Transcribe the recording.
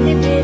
with.